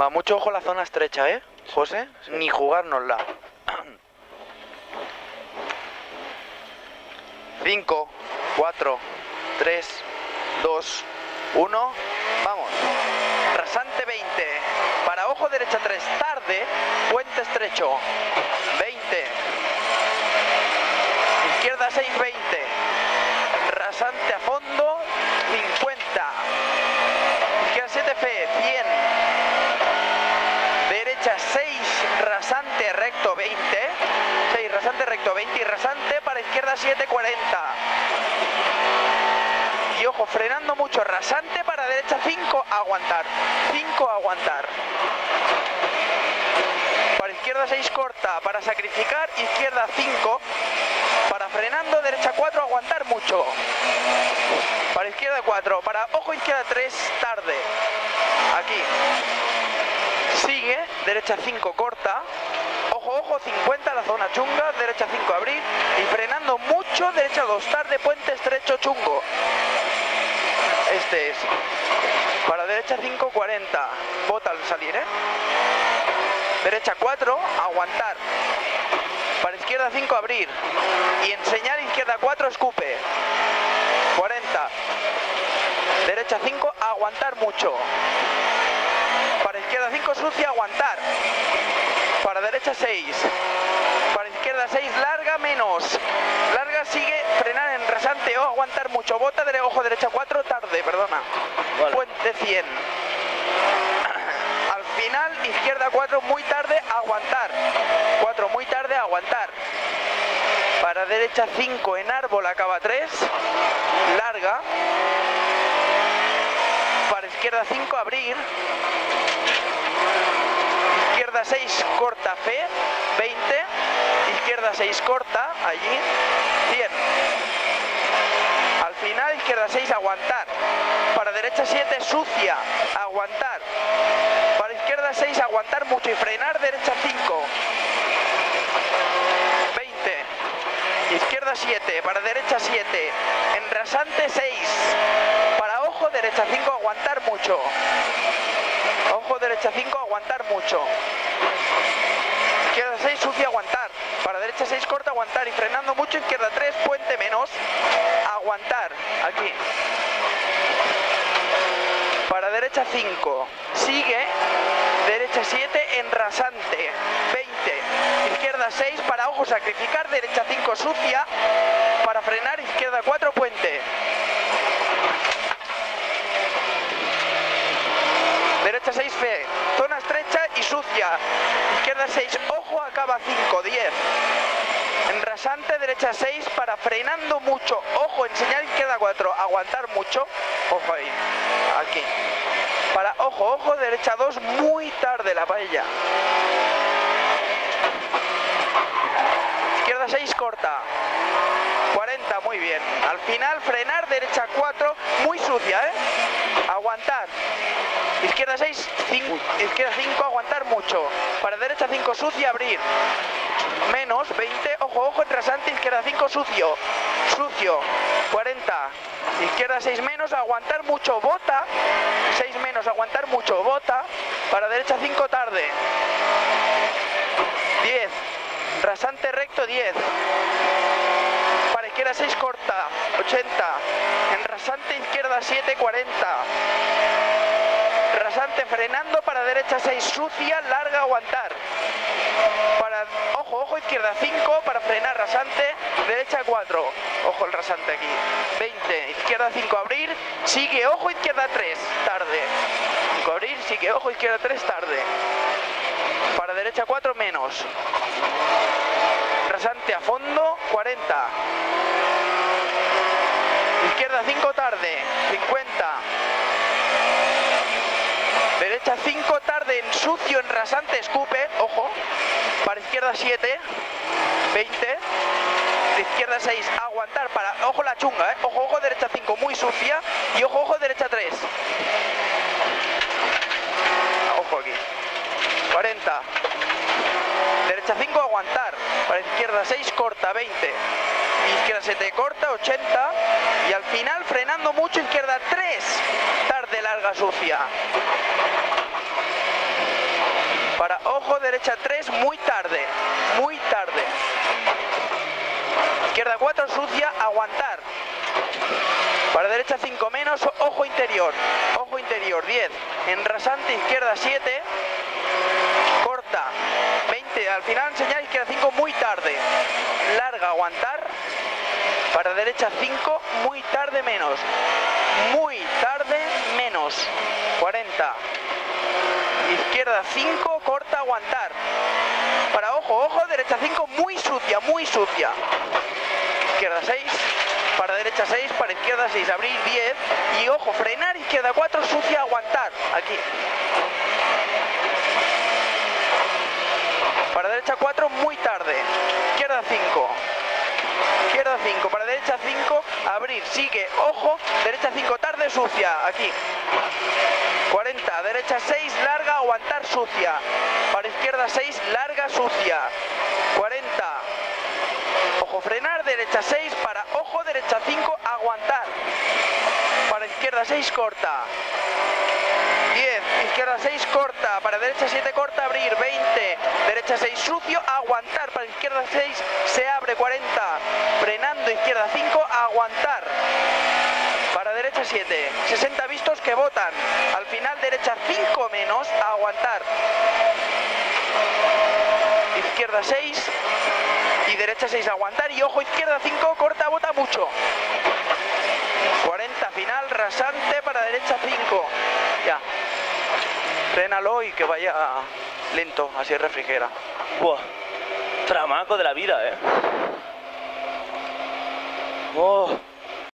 Va, mucho ojo la zona estrecha, ¿eh? José, ni jugárnosla. 5, 4, 3, 2, 1, vamos. Rasante 20, para ojo derecha 3, tarde, puente estrecho, 20, izquierda 6, 20, rasante a fondo, 50, izquierda 7, fe, 100, derecha 6, rasante recto 20, 6, rasante recto 20 y rasante para izquierda 7, 40. Y ojo, frenando mucho, rasante para derecha 5, aguantar, 5, aguantar. Para izquierda 6 corta, para sacrificar, izquierda 5, para frenando, derecha 4, aguantar mucho. Para izquierda 4, para ojo izquierda 3, tarde. Aquí. Sigue, derecha 5 corta. Ojo, ojo, 50 la zona chunga, derecha 5 abrir. Y frenando mucho, derecha 2 tarde, puente estrecho chungo. Este es. Para derecha 5, 40. Bota al salir, ¿eh? Derecha 4, aguantar. Para izquierda 5, abrir. Y enseñar izquierda 4, escupe. 40. Derecha 5, aguantar mucho. Para izquierda 5, sucia, aguantar. Derecha 6. Para izquierda 6, larga, menos. Larga, sigue, frenar en rasante o aguantar mucho. Bota, de ojo, derecha 4, tarde, perdona. Vale. Puente 100. Al final, izquierda 4, muy tarde, aguantar. 4, muy tarde, aguantar. Para derecha 5, en árbol, acaba 3. Larga. Para izquierda 5, abrir. Izquierda 6, corta fe, 20. Izquierda 6, corta, allí, 100. Al final, izquierda 6, aguantar. Para derecha 7, sucia, aguantar. Para izquierda 6, aguantar mucho y frenar, derecha 5. 20. Izquierda 7, para derecha 7. En rasante 6. Para ojo, derecha 5, aguantar mucho. Ojo, derecha 5, aguantar mucho. Izquierda 6, sucia, aguantar. Para derecha 6, corta, aguantar. Y frenando mucho, izquierda 3, puente menos. Aguantar. Aquí. Para derecha 5. Sigue. Derecha 7, en rasante. 20. Izquierda 6, para ojo, sacrificar. Derecha 5, sucia. Para frenar, izquierda 4, puente. Derecha 6, fe. Zona estrecha Izquierda 6, ojo, acaba 5, 10. En rasante, derecha 6, para frenando mucho. Ojo, en señal izquierda 4, aguantar mucho. Ojo ahí. Aquí. Para ojo, ojo, derecha 2, muy tarde la paella. Izquierda 6, corta. 40, muy bien. Al final, frenar, derecha 4, muy sucia, ¿eh? Aguantar. Izquierda 6, 5, izquierda 5, aguantar mucho. Para derecha 5, sucia, abrir. Menos, 20, ojo, ojo, en rasante, izquierda 5, sucio. Sucio, 40. Izquierda 6 menos, aguantar mucho, bota. 6 menos, aguantar mucho, bota. Para derecha 5, tarde. 10. Rasante recto, 10. Para izquierda 6 corta, 80. En rasante izquierda 7, 40. Rasante frenando para derecha 6, sucia, larga, aguantar. Para, ojo, ojo, izquierda 5, para frenar rasante, derecha 4. Ojo el rasante aquí. 20, izquierda 5, abrir, sigue, ojo, izquierda 3, tarde. 5, abrir, sigue, ojo, izquierda 3, tarde. Para derecha 4, menos. Rasante a fondo, 40. Izquierda 5 tarde, 50. Derecha 5 tarde en sucio, en rasante, escupe, ojo. Para izquierda 7, 20. De izquierda 6, aguantar para, ojo la chunga, ¿eh? Ojo, ojo, derecha 5, muy sucia. Y ojo, ojo, derecha 3. Ojo aquí. 40. Derecha 5, aguantar. Para izquierda 6, corta, 20. Izquierda 7, corta, 80. Y al final, frenando mucho, izquierda 3. Tarde, larga, sucia. Derecha 3 muy tarde, muy tarde. Izquierda 4 sucia, aguantar. Para derecha 5 menos, ojo interior, ojo interior 10. En rasante izquierda 7, corta 20. Al final enseñar izquierda 5 muy tarde. Larga, aguantar. Para derecha 5, muy tarde menos. Muy tarde menos. 40. Izquierda 5, corta, aguantar. Para ojo, ojo, derecha 5, muy sucia, muy sucia. Izquierda 6, para derecha 6, para izquierda 6, abrir 10 y ojo, frenar, izquierda 4, sucia, aguantar, aquí. Para derecha 4, muy tarde, izquierda 5, izquierda 5, para derecha 5, abrir, sigue, ojo, derecha 5, tarde, sucia, aquí. 40, derecha 6, larga, aguantar, sucia. Para izquierda 6, larga, sucia. 40. Ojo, frenar, derecha 6, para ojo, derecha 5, aguantar. Para izquierda 6, corta. 10, izquierda 6, corta. Para derecha 7, corta, abrir. 20, derecha 6, sucio, aguantar. Para izquierda 6, se abre. 40, frenando, izquierda 5, aguantar. Derecha 7, 60 vistos que votan. Al final derecha 5 menos, aguantar. Izquierda 6 y derecha 6, aguantar. Y ojo, izquierda 5, corta, vota mucho. 40 final, rasante para derecha 5. Ya. Frénalo y que vaya lento, así refrigera. Buah, tramaco de la vida, eh. Oh.